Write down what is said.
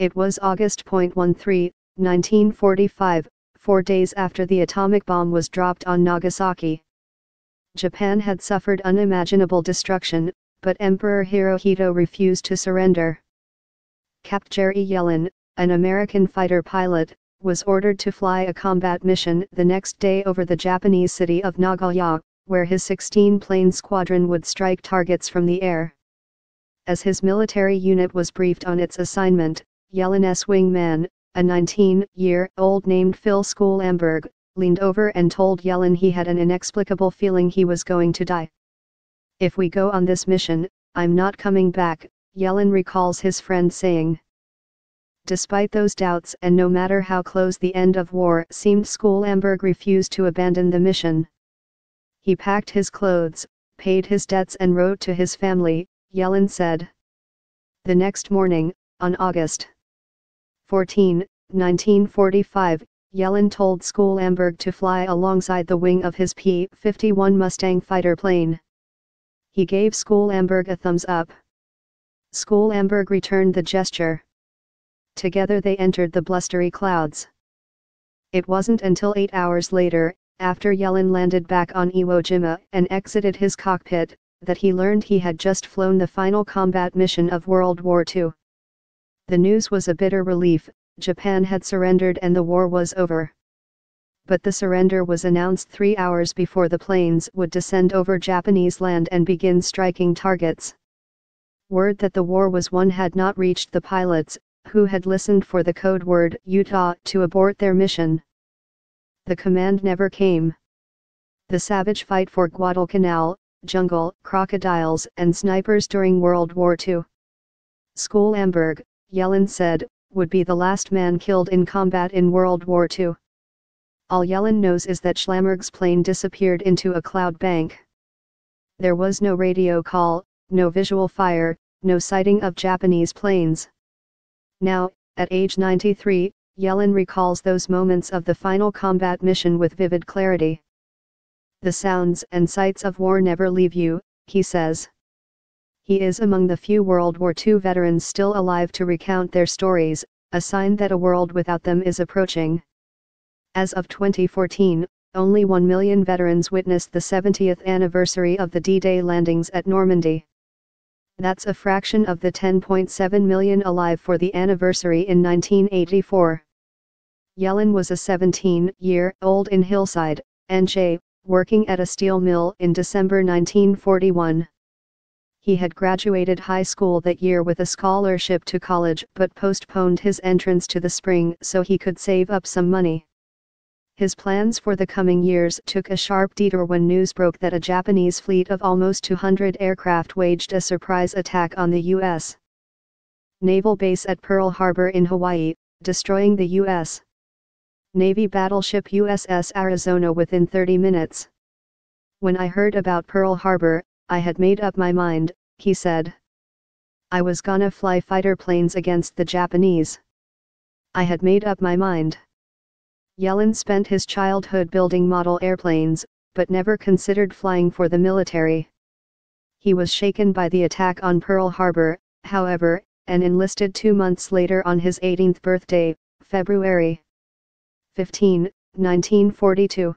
It was August 13, 1945, four days after the atomic bomb was dropped on Nagasaki. Japan had suffered unimaginable destruction, but Emperor Hirohito refused to surrender. Capt. Jerry Yellin, an American fighter pilot, was ordered to fly a combat mission the next day over the Japanese city of Nagoya, where his 16-plane squadron would strike targets from the air. As his military unit was briefed on its assignment, Yellin's wingman, a 19-year-old named Phil Schlamberg, leaned over and told Yellin he had an inexplicable feeling he was going to die. If we go on this mission, I'm not coming back, Yellin recalls his friend saying. Despite those doubts and no matter how close the end of war seemed Schlamberg refused to abandon the mission. He packed his clothes, paid his debts and wrote to his family, Yellin said. The next morning, on August 14, 1945, Yellin told Schlamberg to fly alongside the wing of his P-51 Mustang fighter plane. He gave Schlamberg a thumbs up. Schlamberg returned the gesture. Together they entered the blustery clouds. It wasn't until eight hours later, after Yellin landed back on Iwo Jima and exited his cockpit, that he learned he had just flown the final combat mission of World War II. The news was a bitter relief, Japan had surrendered and the war was over. But the surrender was announced three hours before the planes would descend over Japanese land and begin striking targets. Word that the war was won had not reached the pilots, who had listened for the code word Utah to abort their mission. The command never came. The savage fight for Guadalcanal, jungle, crocodiles and snipers during World War II. Schlamberg, Yellin said, would be the last man killed in combat in World War II. All Yellin knows is that Schlamberg's plane disappeared into a cloud bank. There was no radio call, no visual fire, no sighting of Japanese planes. Now, at age 93, Yellin recalls those moments of the final combat mission with vivid clarity. The sounds and sights of war never leave you, he says. He is among the few World War II veterans still alive to recount their stories, a sign that a world without them is approaching. As of 2014, only 1 million veterans witnessed the 70th anniversary of the D-Day landings at Normandy. That's a fraction of the 10.7 million alive for the anniversary in 1984. Yellin was a 17-year-old in Hillside, NJ, working at a steel mill in December 1941. He had graduated high school that year with a scholarship to college but postponed his entrance to the spring so he could save up some money. His plans for the coming years took a sharp detour when news broke that a Japanese fleet of almost 200 aircraft waged a surprise attack on the U.S. naval base at Pearl Harbor in Hawaii, destroying the U.S. Navy battleship USS Arizona within 30 minutes. When I heard about Pearl Harbor, I had made up my mind, he said. I was gonna fly fighter planes against the Japanese. I had made up my mind. Yellin spent his childhood building model airplanes, but never considered flying for the military. He was shaken by the attack on Pearl Harbor, however, and enlisted two months later on his 18th birthday, February 15, 1942.